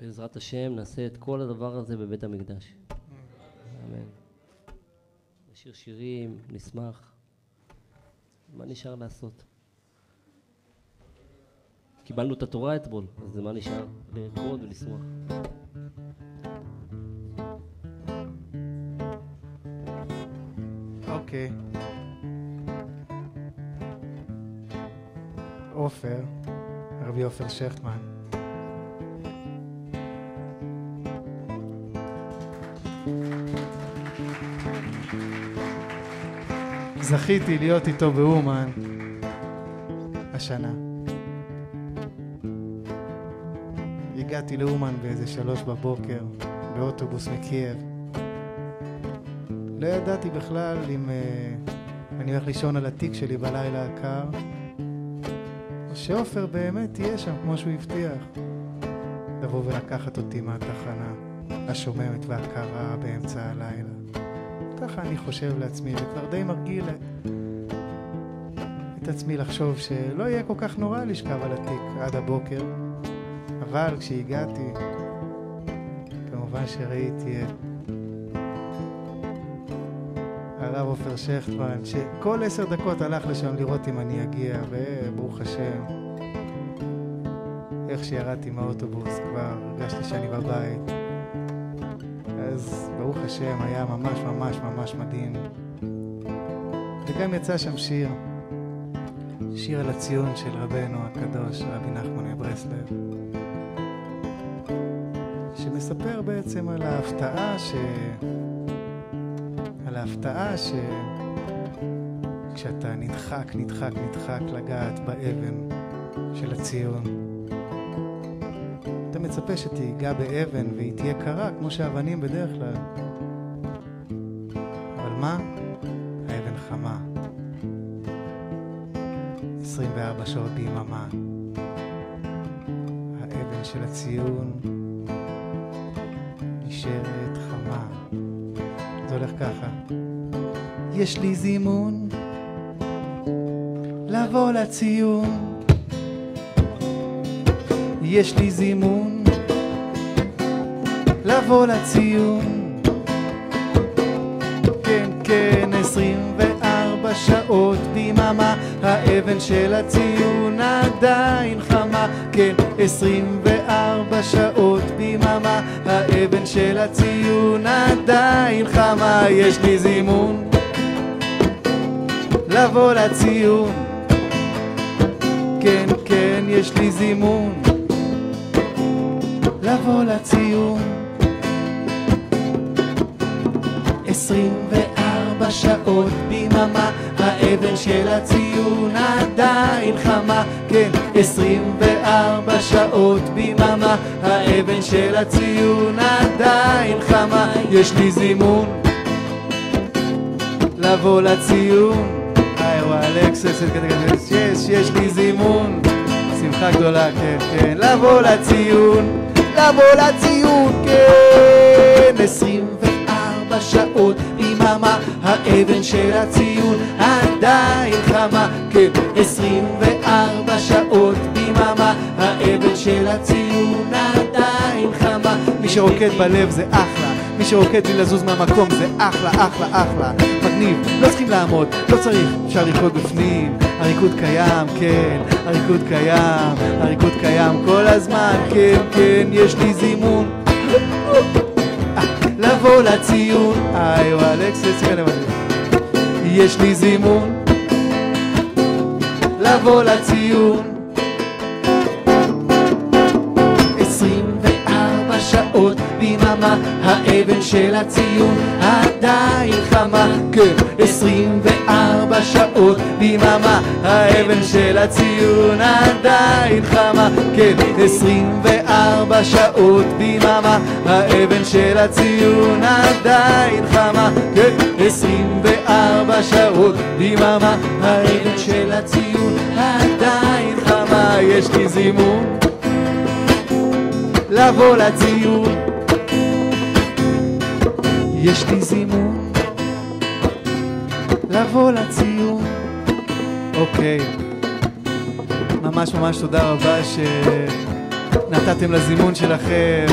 בעזרת השם נעשה את כל הדבר הזה בבית המקדש. אמן. נשיר שירים, נשמח. מה נשאר לעשות? קיבלנו את התורה אתמול, אז מה נשאר? לרקוד ולשמוח. אוקיי. עופר, רבי עופר שכטמן. זכיתי להיות איתו באומן השנה. הגעתי לאומן באיזה שלוש בבוקר, באוטובוס מקייב. לא ידעתי בכלל אם uh, אני הולך לישון על התיק שלי בלילה הקר, או שעופר באמת יהיה שם כמו שהוא הבטיח. לבוא ולקחת אותי מהתחנה השוממת והקרה באמצע הלילה. ככה אני חושב לעצמי, וכבר די מרגיל את עצמי לחשוב שלא יהיה כל כך נורא לשכב על התיק עד הבוקר. אבל כשהגעתי, כמובן שראיתי את הרב עופר שכטמן, שכל עשר דקות הלך לשם לראות אם אני אגיע, וברוך השם, איך שירדתי מהאוטובוס כבר הרגשתי שאני בבית. אז ברוך השם, היה ממש ממש ממש מדהים. וגם יצא שם שיר, שיר על הציון של רבנו הקדוש, רבי נחמן מברסלב, שמספר בעצם על ההפתעה ש... על ההפתעה ש... כשאתה נדחק, נדחק, נדחק לגעת באבן של הציון. אתה מצפה שתיגע באבן והיא תהיה קרה כמו שאבנים בדרך כלל. אבל מה? האבן חמה. 24 שעות ביממה. האבן של הציון נשארת חמה. זה הולך ככה. יש לי זימון לבוא לציון. יש לי זימון לבוא לציון. כן, כן, 24 שעות ביממה, האבן של הציון עדיין חמה. כן, 24 שעות ביממה, האבן של הציון עדיין חמה. יש לי זימון לבוא לציון. כן, כן, יש לי זימון לבוא לציון. 24 שעות ביממה, האבן של הציון עדיין חמה. כן, 24 שעות ביממה, האבן של הציון עדיין חמה. יש לי זימון לבוא לציון. היי וואי אלכסס, יש, יש לי זימון. שמחה גדולה, כן, כן. לבוא לציון, לבוא לציון, כן. 24 שעות ביממה, האבן של הציון עדיין חמה, כן. 24 שעות ביממה, האבן של הציון עדיין חמה. מי שרוקד בלב זה אחלה. מי שרוקד בלי לזוז מהמקום זה אחלה, אחלה, אחלה, מגניב, לא צריכים לעמוד, לא צריך, אפשר לרקוד בפנים, הריקוד קיים, כן, הריקוד קיים, הריקוד קיים הזמן, כן, כן, יש לי זימון. לבוא לציון, וואי אלכסס, כן, יש לי זימון, לבוא לציון. שעות ביממה, האבן של הציון עדיין חמה, כן, 24 שעות ביממה, האבן של הציון עדיין חמה, כן, 24 שעות ביממה, האבן של הציון עדיין חמה, כן, 24 שעות ביממה, האבן של הציון עדיין חמה, יש לי זימון לבוא לציון. יש לי זימון לבוא לציון. אוקיי. ממש ממש תודה רבה ש... נתתם לזימון שלכם,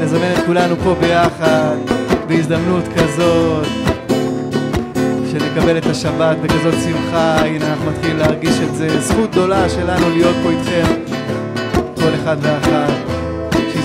לזמן את כולנו פה ביחד, בהזדמנות כזאת, שנקבל את השבת בכזאת שמחה, הנה אנחנו מתחילים להרגיש את זה. זכות גדולה שלנו להיות פה איתכם, כל אחד ואחת,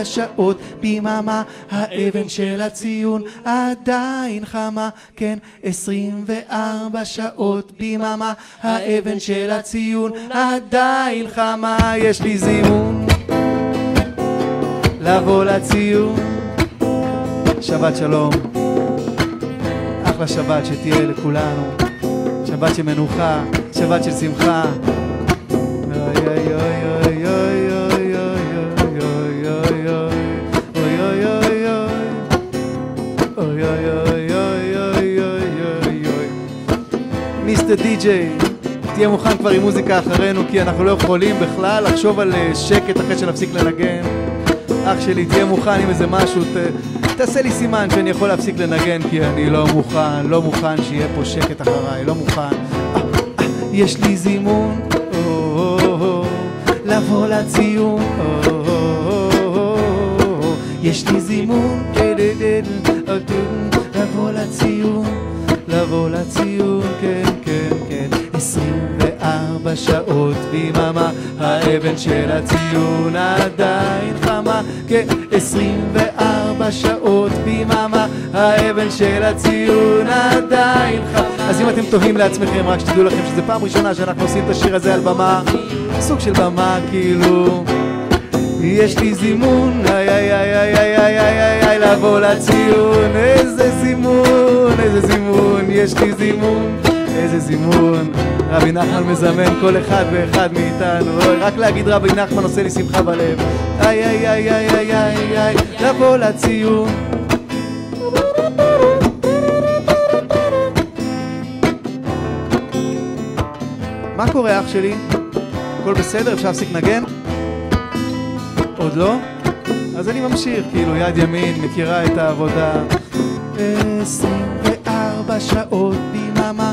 בשעות ביממה האבן של הציון עדיין חמה. כן עשרים וארבע שעות ביממה האבן של הציון עדיין חמה. יש לי זימון לבוא לציון. שבת שלום. אחלה שבת שתהיה לכולנו. שבת של מנוחה שבת של שמחה. אוי אוי אוי די-ג'יי, תהיה מוכן כבר עם מוזיקה אחרינו כי אנחנו לא יכולים בכלל לחשוב על אה, שקט אחרי שנפסיק לנגן. אח שלי, תהיה מוכן עם איזה משהו, ת, תעשה לי סימן שאני יכול להפסיק לנגן כי אני לא מוכן, לא מוכן שיהיה פה שקט אחריי, לא מוכן. אה, אה, יש לי זימון, לבוא לציון, יש לי זימון, לבוא לציון, לבוא לציון, שעות ביממה, האבן של הציון עדיין חמה, כן, עשרים וארבע שעות ביממה, האבן של הציון עדיין חמה. אז אם אתם תוהים לעצמכם, רק שתדעו לכם שזו פעם ראשונה שאנחנו עושים את השיר הזה על במה, סוג של במה כאילו. יש לי זימון, איי איי איי איי איי איי איי איי איי לבוא לציון, איזה זימון, איזה זימון, יש לי זימון, איזה זימון. רבי נחמן מזמן כל אחד ואחד מאיתנו, רק להגיד רבי נחמן עושה לי שמחה בלב. איי איי איי איי איי איי איי, לבוא לציון. מה קורה אח שלי? הכל בסדר? אפשר להפסיק לנגן? עוד לא? אז אני ממשיך, כאילו יד ימין מכירה את העבודה. 24 שעות ביממה,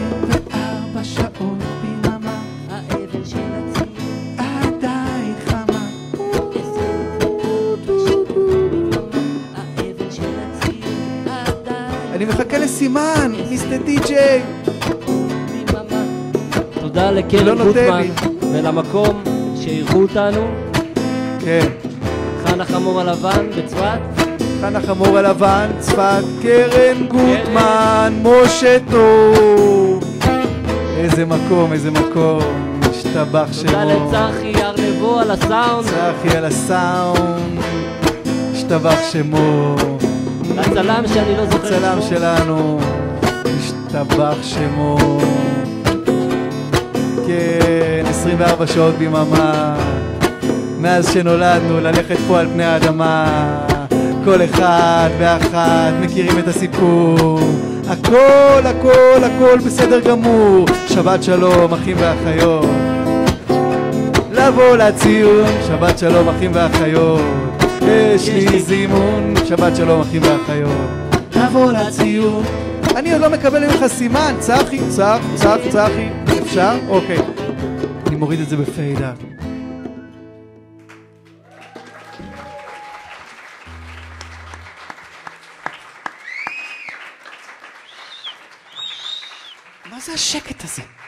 אני מחכה לסימן, מיסטר די-ג'יי. תודה לא לקרן נותן גוטמן. ולמקום שאירחו אותנו, כן. חנה חמור הלבן בצפת. חנה חמור הלבן, צפת, קרן גוטמן, משה טוב. איזה מקום, איזה מקום. תודה שמו. לצחי ארנבו על הסאונד, צחי על הסאונד. השתבח שמו. לצלם שאני לא זוכר הצלם. שלנו. השתבח שמו. כן, 24 שעות ביממה. מאז שנולדנו, ללכת פה על פני האדמה. כל אחד ואחת מכירים את הסיפור. הכל, הכל, הכל בסדר גמור. שבת שלום, אחים ואחיות. לבוא לציון, שבת שלום, אחים ואחיות. יש לי זימון, שבת שלום, אחים ואחיות. לבוא לציון. אני עוד לא מקבל ממך סימן, צחי, צח, צח, צחי. אפשר? אוקיי. אני מוריד את זה בפיידה. מה זה השקט הזה?